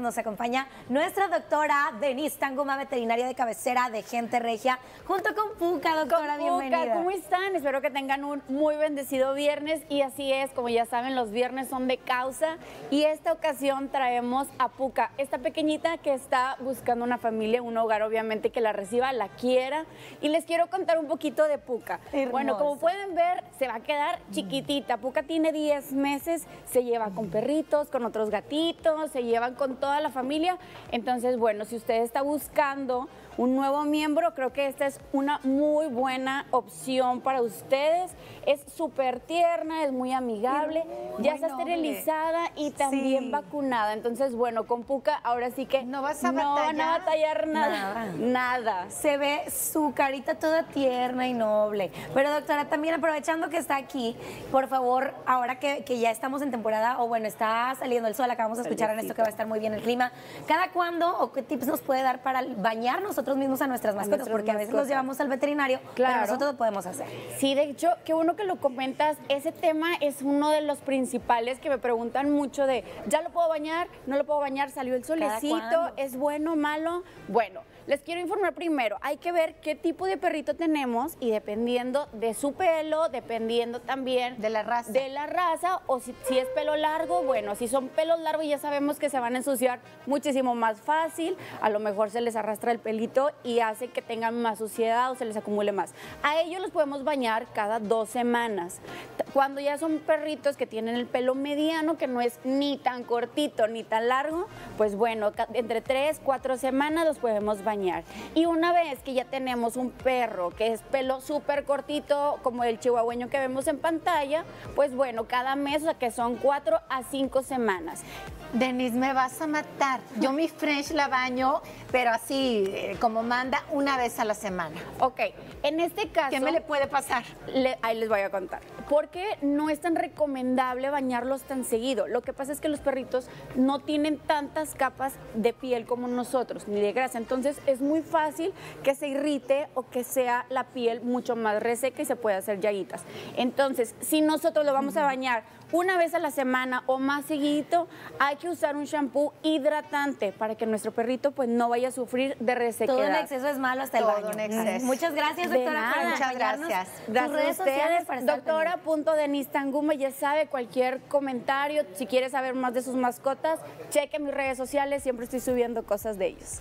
Nos acompaña nuestra doctora Denise Tanguma, veterinaria de cabecera de Gente Regia, junto con Puca, doctora, Con Puca, bienvenida. ¿Cómo están? Espero que tengan un muy bendecido viernes y así es, como ya saben, los viernes son de causa y esta ocasión traemos a Puca, esta pequeñita que está buscando una familia, un hogar obviamente que la reciba, la quiera y les quiero contar un poquito de Puca. Bueno, como pueden ver, se va a quedar chiquitita. Puca tiene 10 meses, se lleva con perritos, con otros gatitos, se llevan con toda la familia. Entonces, bueno, si usted está buscando un nuevo miembro, creo que esta es una muy buena opción para ustedes. Es súper tierna, es muy amigable, Muy ya está noble. esterilizada y también Sí. vacunada. Entonces, bueno, con Puca ahora sí que ¿No vas a no van a batallar? batallar nada. Nada. Nada. Se ve su carita toda tierna y noble. Pero doctora, también aprovechando que está aquí, por favor, ahora que, que ya estamos en temporada, o bueno, está saliendo el sol, acabamos de escuchar en esto que va a estar muy bien el clima, ¿cada cuándo o qué tips nos puede dar para bañar nosotros mismos a nuestras mascotas? Porque a veces los llevamos al veterinario, Claro. pero nosotros lo podemos hacer. Sí, de hecho, qué bueno que lo comentas. Ese tema es uno de los principales que me preguntan mucho de, ¿ya lo puedo bañar? ¿No lo puedo bañar? ¿Salió el solecito? ¿Es bueno, malo? Bueno, les quiero informar primero. Hay que ver qué tipo de perrito tenemos y dependiendo de su pelo, dependiendo también De la raza. de la raza o si, si es pelo largo, bueno, si son pelos largos ya sabemos que se van a ensuciar muchísimo más fácil, a lo mejor se les arrastra el pelito y hace que tengan más suciedad o se les acumule más. A ellos los podemos bañar cada dos semanas. Cuando ya son perritos que tienen el pelo mediano, que no es ni tan cortito ni tan largo, pues bueno, entre tres, cuatro semanas los podemos bañar. Y una vez que ya tenemos un perro que es pelo súper cortito, como el chihuahueño que vemos en pantalla, pues bueno, cada mes, o sea que son cuatro a cinco semanas. Denise, me vas a matar. Yo mi French la baño, pero así eh, como manda una vez a la semana. Ok, en este caso... ¿Qué me le puede pasar? Le- ahí les voy a contar. Porque no es tan recomendable bañarlos tan seguido. Lo que pasa es que los perritos no tienen tantas capas de piel como nosotros, ni de grasa. Entonces es muy fácil que se irrite o que sea la piel mucho más reseca y se puede hacer llaguitas. Entonces, si nosotros lo vamos a bañar una vez a la semana o más seguidito, hay que usar un shampoo hidratante para que nuestro perrito pues no vaya a sufrir de resequedad. Todo en exceso es malo hasta el Todo baño. en exceso. Muchas gracias, De doctora, por nada. Muchas gracias. Tus Gracias redes a ustedes, para estar pendiente. doctora.denistanguma, ya sabe, cualquier comentario, si quiere saber más de sus mascotas, cheque mis redes sociales, siempre estoy subiendo cosas de ellos.